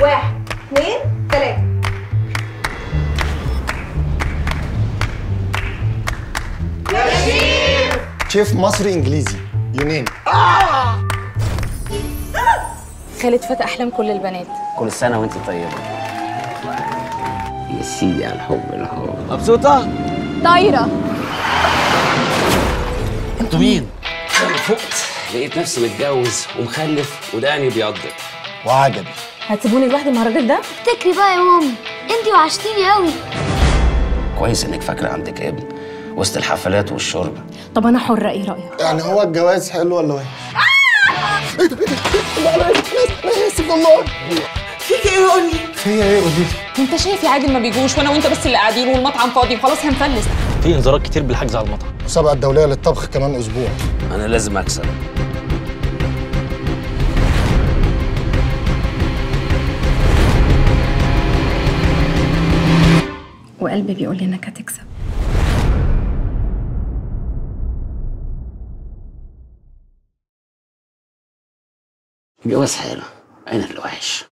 واحد اثنين ثلاثة شيف مصري انجليزي يوناني. خالد فات أحلام كل البنات. كل سنة وأنت طيبة. يا سيدي على الحب الحب. مبسوطة؟ طايرة. أنتوا مين؟ فقت لقيت نفسي متجوز ومخلف وداني بيضت وعجبي. هتسيبوني لوحدي مع الراجل ده افتكري بقى يا مامي انتي وحشتيني قوي كويس انك فاكره عندك ابن وسط الحفلات والشرب طب أنا حره إيه رايك يعني هو الجواز حلو ولا وحش؟ إيه ده إيه ده؟ الله عليك أنا اسف والله فيك إيه قول لي فيا إيه قولي لي انت شايف يا عادل ما بيجوش وأنا وانت بس اللي قاعدين والمطعم فاضي وخلاص هنفلس في انذارات كتير بالحجز على المطعم المسابقة الدولية للطبخ كمان أسبوع أنا لازم اكسب وقلبي بيقول لي إنك هتكسب. جواز حلو أنا اللي وحش